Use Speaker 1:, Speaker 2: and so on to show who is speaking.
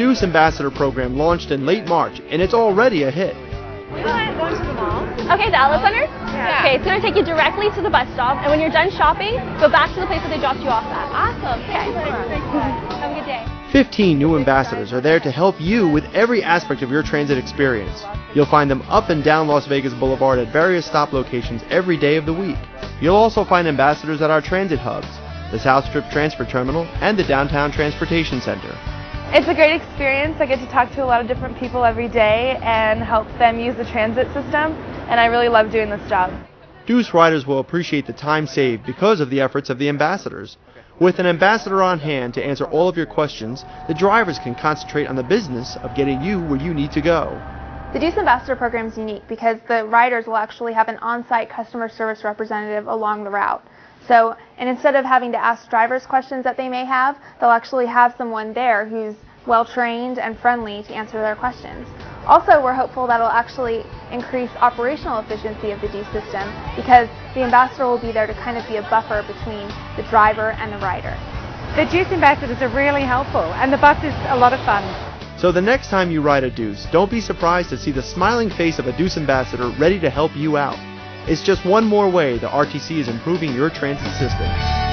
Speaker 1: The Ambassador program launched in late March, and it's already a hit.
Speaker 2: Okay, the outlet center?
Speaker 3: Yeah.
Speaker 2: Okay, it's going to take you directly to the bus stop, and when you're done shopping, go back to the place that they dropped you off at. Awesome. Okay. Have a good day.
Speaker 1: 15 new ambassadors are there to help you with every aspect of your transit experience. You'll find them up and down Las Vegas Boulevard at various stop locations every day of the week. You'll also find ambassadors at our transit hubs, the South Strip Transfer Terminal, and the Downtown Transportation Center.
Speaker 3: It's a great experience. I get to talk to a lot of different people every day and help them use the transit system, and I really love doing this job.
Speaker 1: Deuce riders will appreciate the time saved because of the efforts of the ambassadors. With an ambassador on hand to answer all of your questions, the drivers can concentrate on the business of getting you where you need to go.
Speaker 4: The Deuce Ambassador program is unique because the riders will actually have an on-site customer service representative along the route. So, and instead of having to ask drivers questions that they may have, they'll actually have someone there who's well trained and friendly to answer their questions. Also, we're hopeful that'll actually increase operational efficiency of the Deuce system because the ambassador will be there to kind of be a buffer between the driver and the rider.
Speaker 5: The Deuce Ambassadors are really helpful, and the bus is a lot of fun.
Speaker 1: So the next time you ride a Deuce, don't be surprised to see the smiling face of a Deuce ambassador ready to help you out. It's just one more way the RTC is improving your transit system.